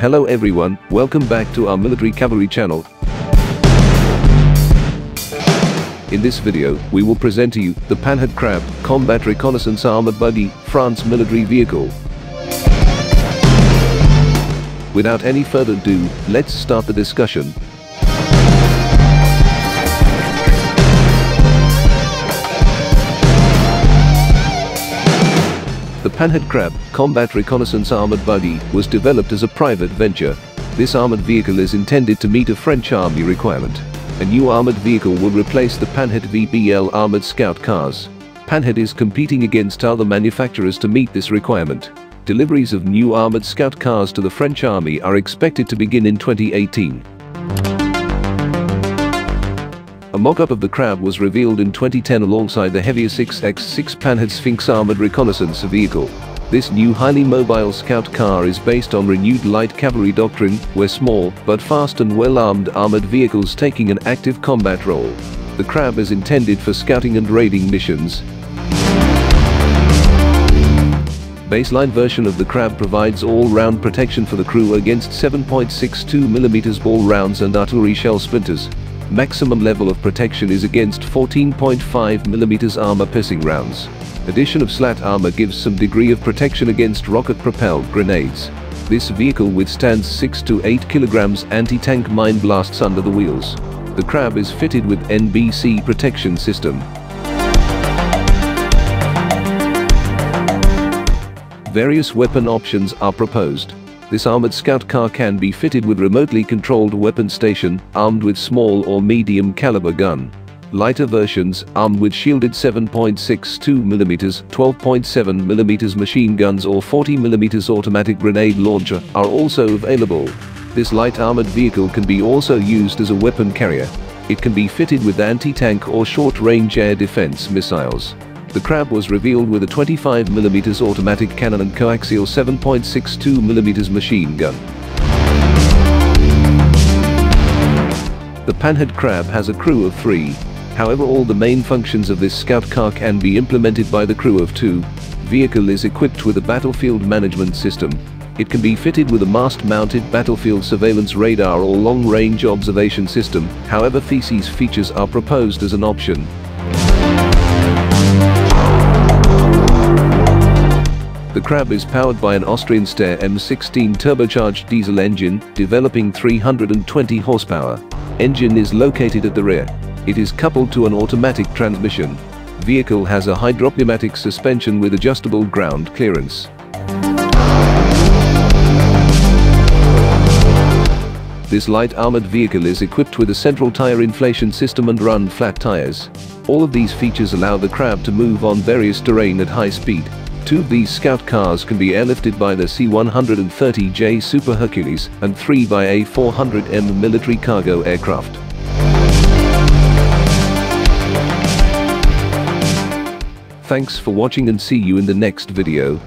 Hello everyone, welcome back to our military cavalry channel. In this video, we will present to you the Panhard Crab Combat Reconnaissance Armored Buggy France military vehicle. Without any further ado, let's start the discussion. The Panhard Crab Combat Reconnaissance Armored Buggy was developed as a private venture. This armored vehicle is intended to meet a French army requirement. A new armored vehicle will replace the Panhard VBL armored scout cars. Panhard is competing against other manufacturers to meet this requirement. Deliveries of new armored scout cars to the French army are expected to begin in 2018. Mock-up of the Crab was revealed in 2010 alongside the heavier 6X6 Panhard Sphinx armored reconnaissance vehicle. This new highly mobile scout car is based on renewed light cavalry doctrine, where small, but fast and well-armed armored vehicles taking an active combat role. The Crab is intended for scouting and raiding missions. Baseline version of the Crab provides all-round protection for the crew against 7.62mm ball rounds and artillery shell splinters. Maximum level of protection is against 14.5mm armor-piercing rounds. Addition of slat armor gives some degree of protection against rocket-propelled grenades. This vehicle withstands 6 to 8 kilograms anti-tank mine blasts under the wheels. The Crab is fitted with NBC protection system. Various weapon options are proposed. This armored scout car can be fitted with remotely controlled weapon station, armed with small or medium caliber gun. Lighter versions, armed with shielded 7.62mm, 12.7mm machine guns or 40mm automatic grenade launcher, are also available. This light armored vehicle can be also used as a weapon carrier. It can be fitted with anti-tank or short-range air defense missiles. The Crab was revealed with a 25mm automatic cannon and coaxial 7.62mm machine gun. The Panhard Crab has a crew of three. However all the main functions of this scout car can be implemented by the crew of two. Vehicle is equipped with a battlefield management system. It can be fitted with a mast-mounted battlefield surveillance radar or long-range observation system, however these features are proposed as an option. The Crab is powered by an Austrian Steyr M16 turbocharged diesel engine, developing 320 horsepower. Engine is located at the rear. It is coupled to an automatic transmission. Vehicle has a hydropneumatic suspension with adjustable ground clearance. This light armored vehicle is equipped with a central tire inflation system and run flat tires. All of these features allow the Crab to move on various terrain at high speed. Two B scout cars can be airlifted by the C-130J Super Hercules and three by A400M military cargo aircraft. Thanks for watching and see you in the next video.